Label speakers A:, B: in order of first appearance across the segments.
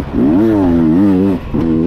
A: Mm-hmm.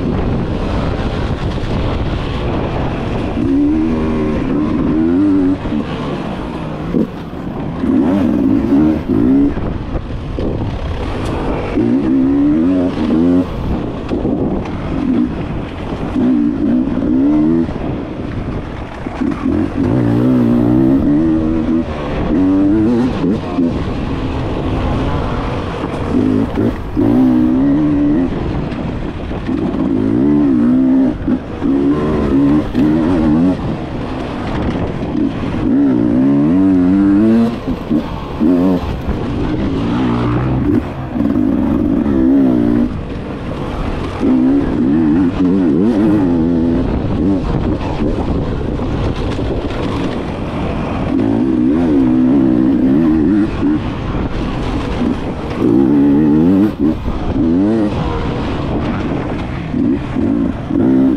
B: Ooh. Mm-hmm.